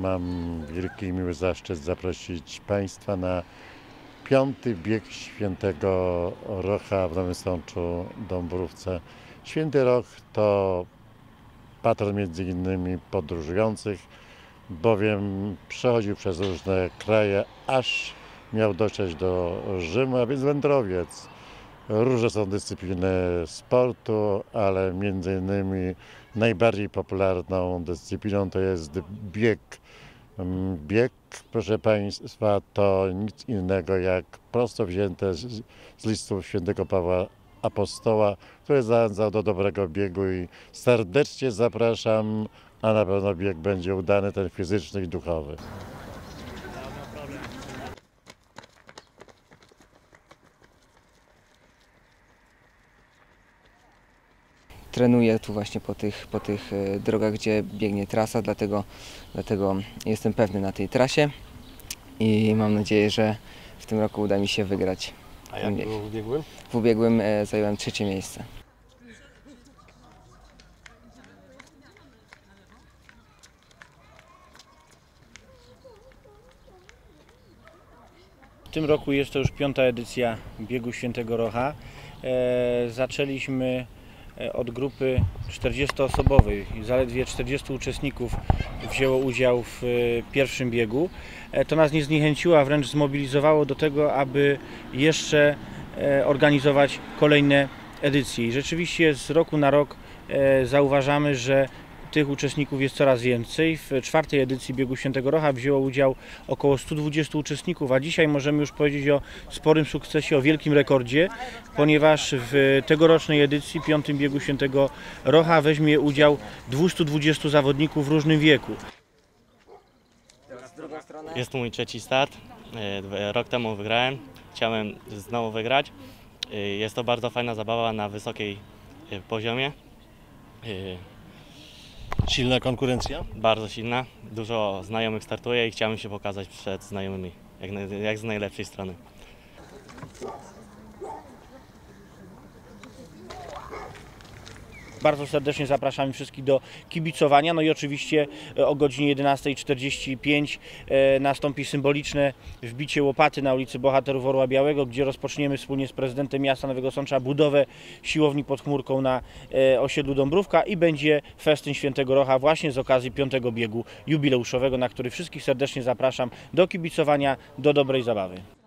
Mam wielki miły zaszczyt zaprosić Państwa na piąty bieg Świętego Rocha w Nowym Sączu Dąbrówce. Święty Roch to patron między innymi podróżujących, bowiem przechodził przez różne kraje, aż miał dotrzeć do Rzymu, a więc wędrowiec. Różne są dyscypliny sportu, ale między innymi najbardziej popularną dyscypliną to jest bieg. Mm, Bieg, proszę Państwa, to nic innego jak prosto wzięte z, z listów świętego Pawła Apostoła, który zachęcał do dobrego biegu i serdecznie zapraszam, a na pewno bieg będzie udany, ten fizyczny i duchowy. Trenuję tu właśnie po tych, po tych e, drogach, gdzie biegnie trasa, dlatego, dlatego jestem pewny na tej trasie i mam nadzieję, że w tym roku uda mi się wygrać. A jak bieg. było w ubiegłym? W ubiegłym e, zająłem trzecie miejsce. W tym roku jest to już piąta edycja biegu Świętego Rocha. E, zaczęliśmy od grupy 40-osobowej. Zaledwie 40 uczestników wzięło udział w e, pierwszym biegu. E, to nas nie zniechęciło, a wręcz zmobilizowało do tego, aby jeszcze e, organizować kolejne edycje. I rzeczywiście z roku na rok e, zauważamy, że tych uczestników jest coraz więcej. W czwartej edycji biegu Świętego Rocha wzięło udział około 120 uczestników, a dzisiaj możemy już powiedzieć o sporym sukcesie, o wielkim rekordzie, ponieważ w tegorocznej edycji, piątym biegu Świętego Rocha weźmie udział 220 zawodników w różnym wieku. Jest to mój trzeci start. E, Rok temu wygrałem. Chciałem znowu wygrać. E, Jest to bardzo fajna zabawa na wysokiej e, poziomie. Silna konkurencja? Bardzo silna. Dużo znajomych startuje i chciałem się pokazać przed znajomymi, jak, jak z najlepszej strony. Bardzo serdecznie zapraszamy wszystkich do kibicowania. No i oczywiście e, o godzinie 11.45 e, nastąpi symboliczne wbicie łopaty na ulicy Bohaterów Orła Białego, gdzie rozpoczniemy wspólnie z prezydentem miasta Nowego Sącza budowę siłowni pod chmurką na e, osiedlu Dąbrówka i będzie festyn Świętego Rocha właśnie z okazji piątego biegu jubileuszowego, na który wszystkich serdecznie zapraszam do kibicowania, do dobrej zabawy.